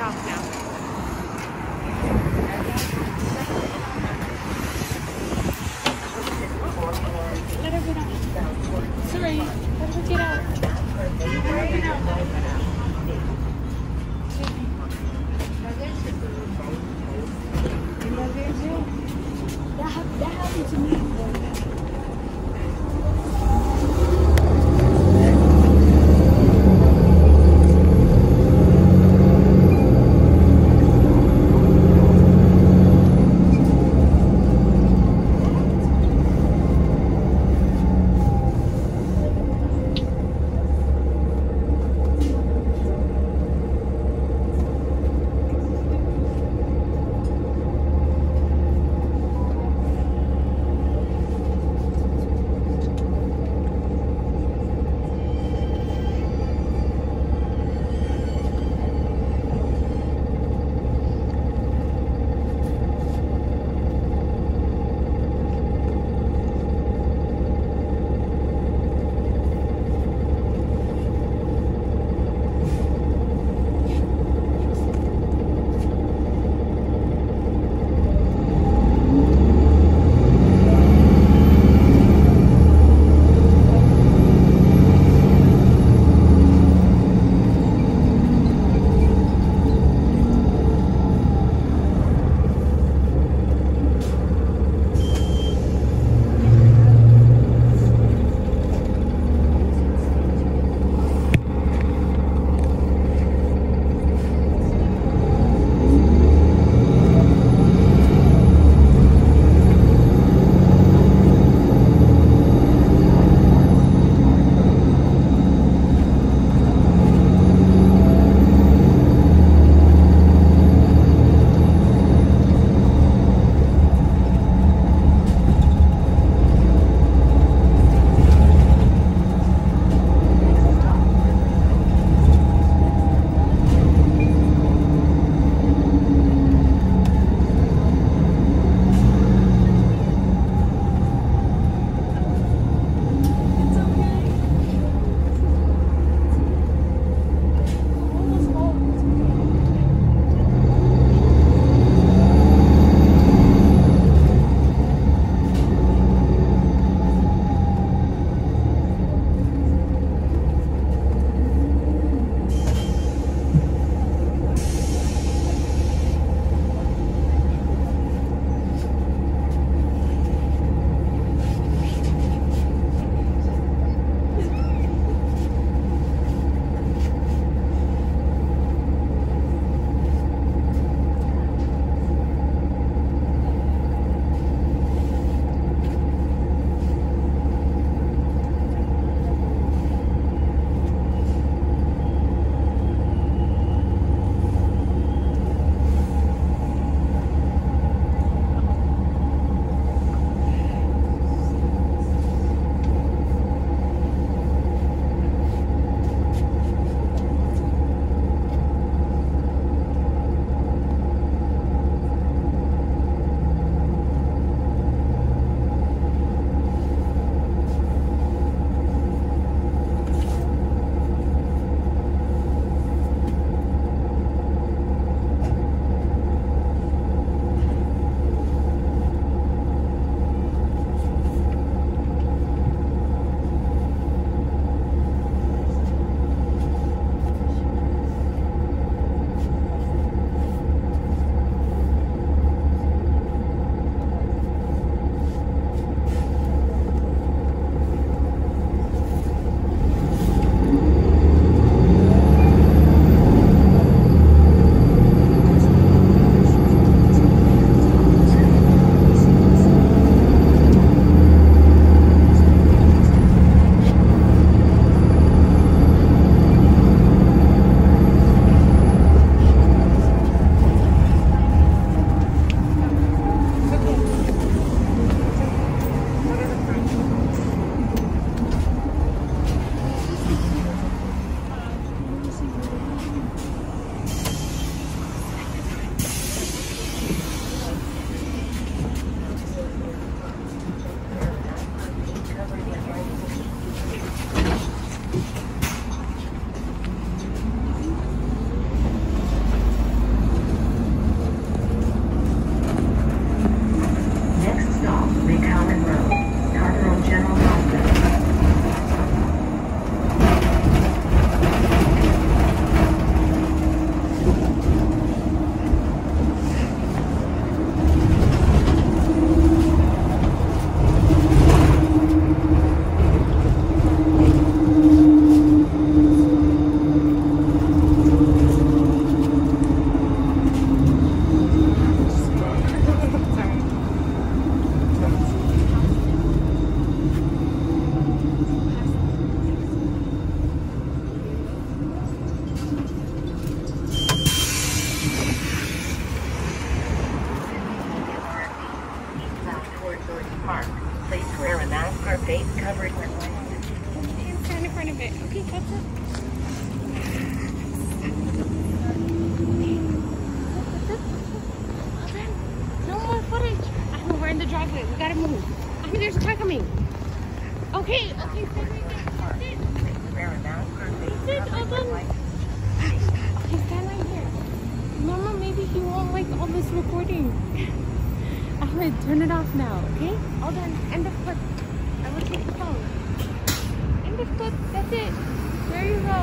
off now. date covered with one. Stand in front of it. Okay, catch up. No more footage. I know we're in the driveway. We gotta move. I mean, there's a car coming. Okay, okay, stay right there. Sit. Sit, Owen. Okay, stand right here. Mama, maybe he won't like all this recording. I'm gonna turn it off now, okay? All done. End of clip your phone. End of clip. That's it. There you go.